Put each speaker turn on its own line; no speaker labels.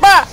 Bah!